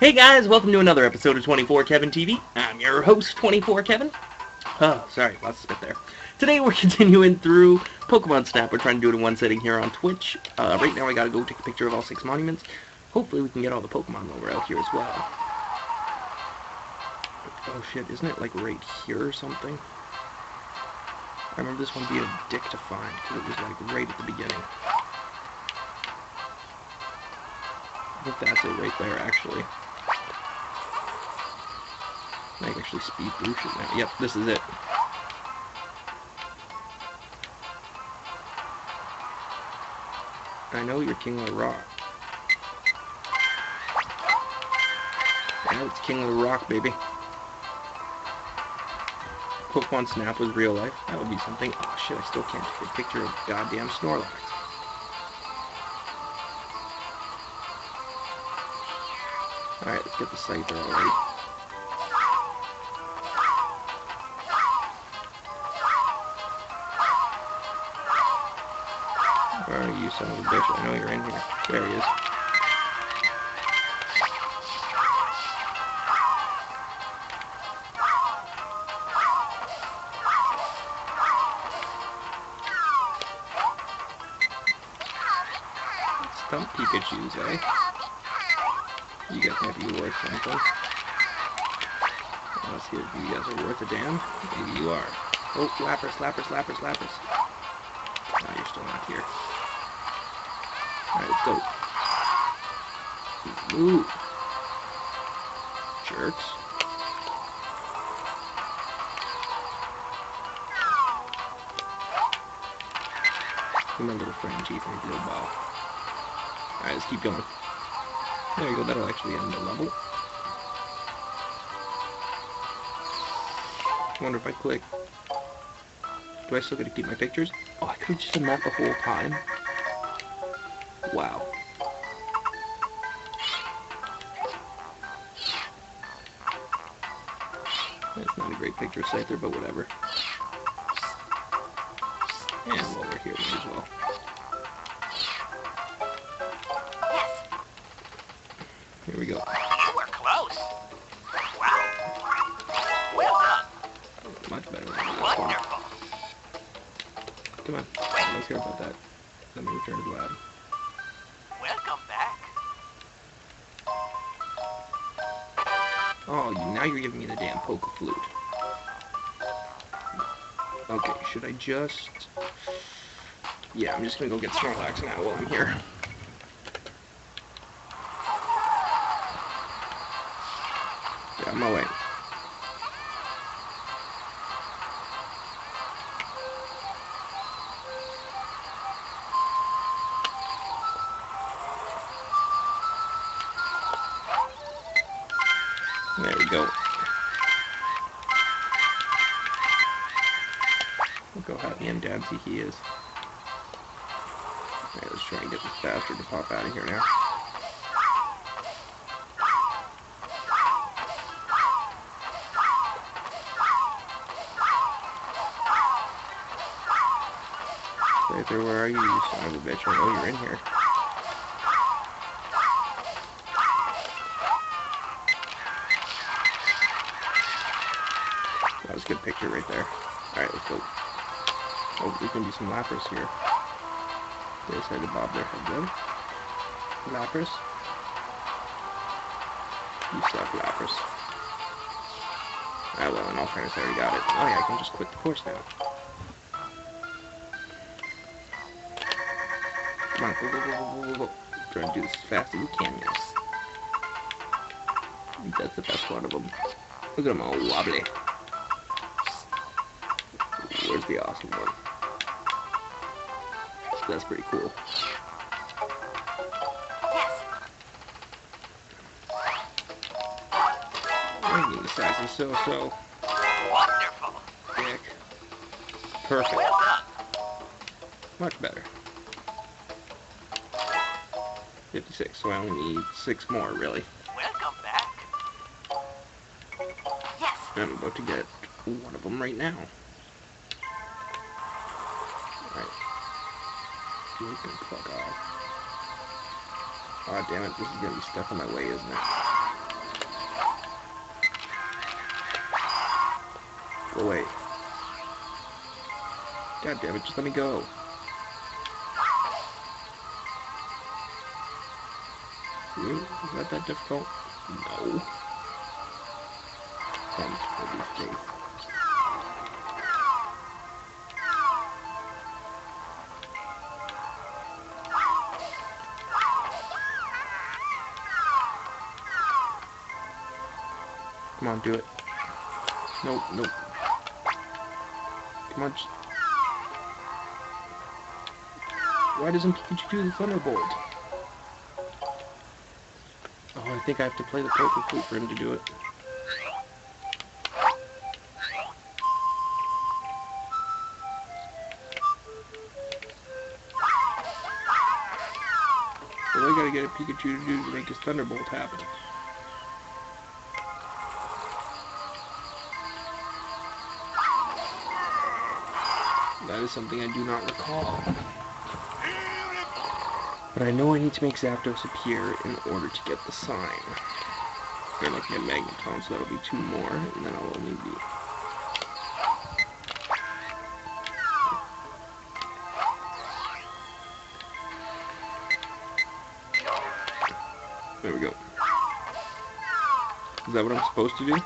Hey guys, welcome to another episode of 24 Kevin TV. I'm your host, 24 Kevin. Oh, sorry, lots of spit there. Today we're continuing through Pokemon Snap. We're trying to do it in one sitting here on Twitch. Uh, right now I gotta go take a picture of all six monuments. Hopefully we can get all the Pokemon while we're out here as well. Oh shit, isn't it like right here or something? I remember this one being a dick to find, because it was like right at the beginning. I think that's it right there, actually. Actually speed through shit now. Yep, this is it. I know you're King of the Rock. Yeah, it's King of the Rock, baby. Pokemon Snap was real life. That would be something. Oh shit, I still can't take a picture of goddamn Snorlax. Alright, let's get the Scyther already. Son of a bitch? I know you're in here. There he is. Stump Pikachu's, eh? You guys might be worth something. Let's see if you guys are worth a damn. Maybe you are. Oh, Lapras, Lapras, Lapras, Lapras. Ooh. Jerks. My little friend Chief and Blue Ball. Alright, let's keep going. There you go, that'll actually end the level. Wonder if I click. Do I still get to keep my pictures? Oh, I could just done that the whole time. Wow. That's not a great picture of Scyther, but whatever. And while we're here, might as well. Here we go. You were close. Wow. Well done. Much better than. Wonderful. Come on, let's hear about that. Let me return to the lab. Oh, now you're giving me the damn poke flute. Okay, should I just... Yeah, I'm just gonna go get Snorlax now while I'm here. Yeah, I'm on dancy he is. Alright, let's try and get this bastard to pop out of here now. Right there, where are you, you son of a bitch? I know you're in here. That was a good picture right there. Alright, let's go. Oh, we can do some Lapras here. They decided to bob their head then. Lapras. You suck, Lapras. Ah, well, in all fairness, I already got it. Oh, yeah, I can just quit the course now. Come on, go, go, go, go, go, go, go. Try and do this as fast as you can, yes. That's the best one of them. Look at them all wobbly. Where's the awesome one? That's pretty cool. I need a sassy so-so. Wonderful. Dick. Perfect. Well done. Much better. 56, so I only need six more, really. Welcome back. Yes. I'm about to get one of them right now. He can fuck off. Aw, oh, damn it. This is gonna be stuck in my way, isn't it? Go away. God damn it, just let me go. Really? Is that that difficult? No. Thanks for these things. Come on, do it. Nope, nope. Come on. Just... Why doesn't Pikachu do the Thunderbolt? Oh, I think I have to play the Poke Flute for him to do it. What I gotta get a Pikachu to do to make his Thunderbolt happen? That is something I do not recall. But I know I need to make Zapdos appear in order to get the sign. Then I can Magneton, so that'll be two more, and then I'll only be... There we go. Is that what I'm supposed to do?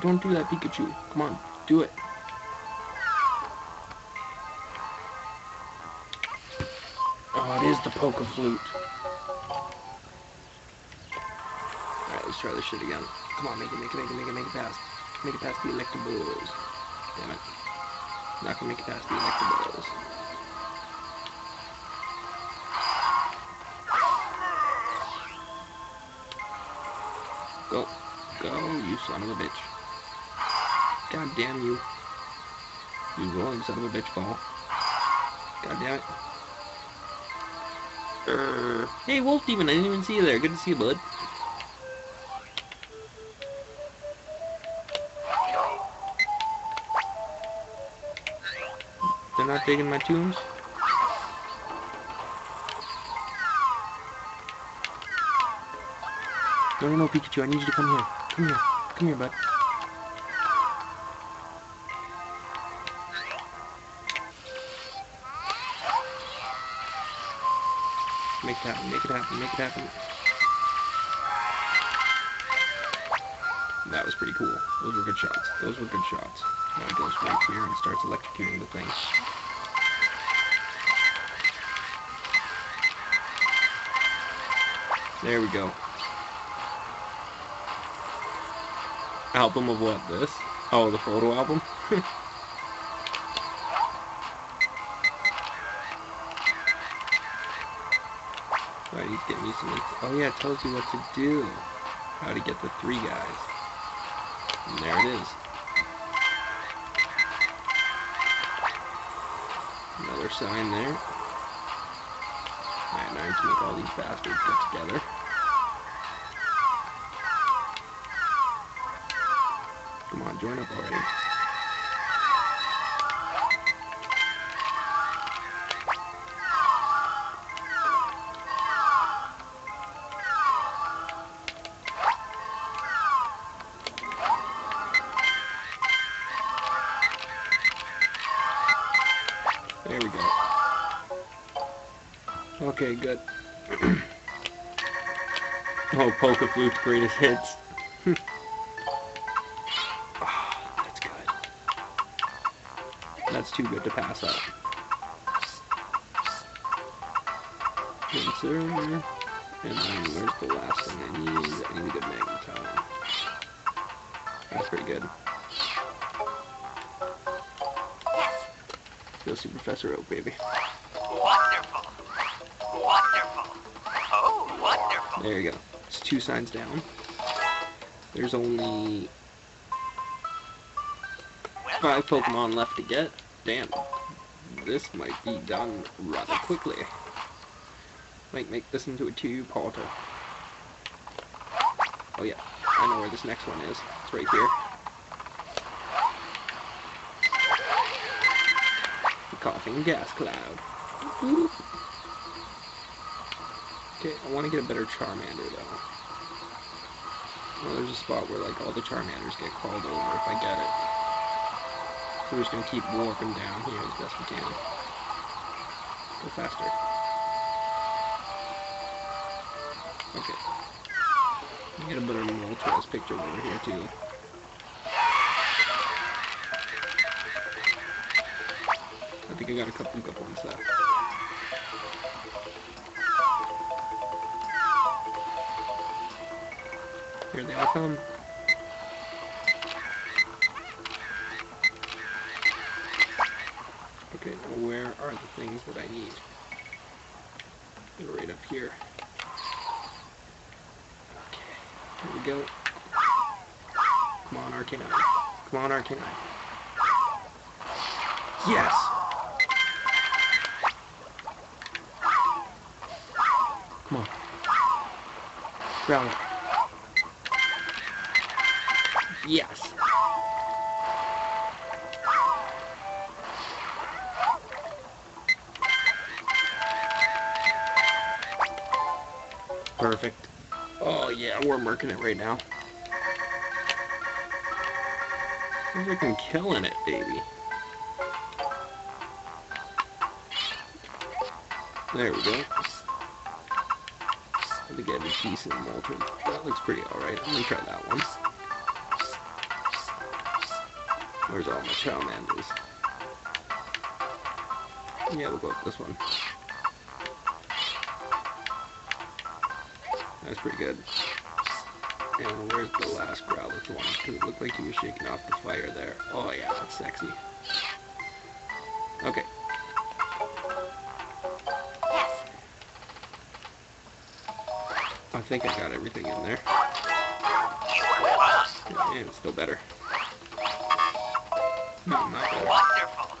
Don't do that, Pikachu. Come on, do it. Oh, it is the Poke Flute. Alright, let's try this shit again. Come on, make it, make it, make it, make it, make it past. Make it past the Electabuzz. Damn it. Not gonna make it past the Electabuzz. Go. Go, you son of a bitch. God damn you. You rolling son of a bitch ball. God damn it. Uh, hey, Wolf Demon, I didn't even see you there. Good to see you, bud. They're not digging my tombs? No, no, no, Pikachu, I need you to come here. Come here. Come here, bud. Make it happen, make it happen, make it happen. That was pretty cool. Those were good shots. Those were good shots. Now he goes right here and starts electrocuting the thing. There we go. Album of what, this? Oh, the photo album? Getting me some... Oh yeah, it tells you what to do. How to get the three guys. And there it is. Another sign there. Alright, now I need to make all these bastards get together. Come on, join up already. Okay, good. oh, Polka Flute's greatest hits. oh, that's good. That's too good to pass up. Pinsir. And then where's the last thing I need? I need a good Magneton. That's pretty good. Go see Professor Oak, baby. Wonderful. Wonderful. Oh, wonderful. There you go. It's two signs down. There's only five. Pokemon left to get. Damn. This might be done rather quickly. Might make this into a two-parter. Oh yeah, I know where this next one is. It's right here. The Koffing gas cloud. Okay, I want to get a better Charmander though. Well, there's a spot where like all the Charmanders get crawled over if I get it. So we're just gonna keep warping down here as best we can. Go faster. Okay. Get a better Moltres picture over here too. I think I got a couple good ones though. Here they all come. Okay, where are the things that I need? They're right up here. Okay, here we go. Come on, Arcanine. Come on, Arcanine. Yes! Come on. Growlithe. Yes. Perfect. Oh yeah, we're working it right now. We're freaking killing it, baby. There we go. Think I have a decent Moltres. That looks pretty alright. I'm gonna try that one. Where's all my Charmanders? Yeah, we'll go with this one. That's pretty good. And where's the last Growlithe one? Because it looked like he was shaking off the fire there. Oh yeah, that's sexy. Okay. Yes. I think I got everything in there. And it's still better. Wonderful.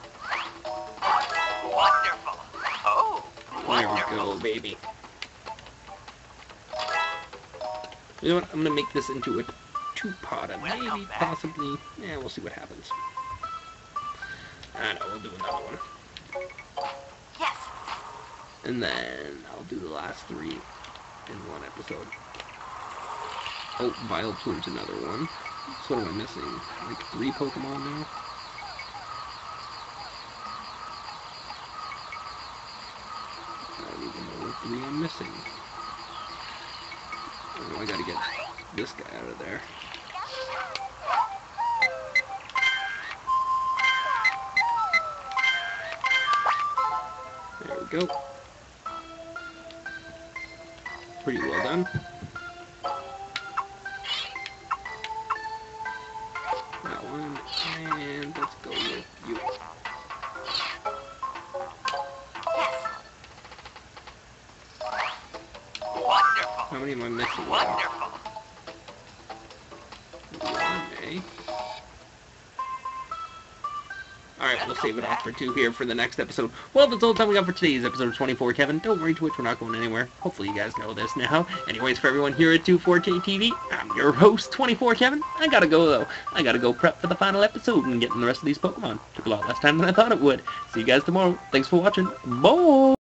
Wonderful. Oh, There we go, baby. You know what? I'm gonna make this into a two-potter. Maybe, back. possibly. Yeah, we'll see what happens. Ah, I know, we'll do another one. Yes. And then I'll do the last three in one episode. Oh, Vileplume's another one. So what am I missing? Like three Pokemon now? I don't even know what three I'm missing. Oh, I gotta get this guy out of there. There we go. Pretty well done. That one, and let's go with you. How many am I missing? Wonderful. Eh? Alright, we'll save it off for two here for the next episode. Well, that's all the time we got for today's episode of 24, Kevin. Don't worry, Twitch, we're not going anywhere. Hopefully you guys know this now. Anyways, for everyone here at 24K TV, I'm your host, 24, Kevin. I gotta go, though. I gotta go prep for the final episode and getting the rest of these Pokemon. Took a lot less time than I thought it would. See you guys tomorrow. Thanks for watching. Bye!